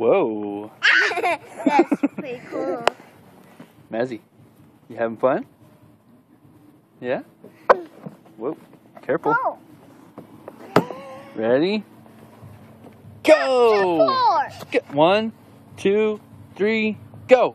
Whoa. That's pretty cool. Mazzy, you having fun? Yeah? Whoa. Careful. Oh, Ready? Go! Go. One, two, three, go!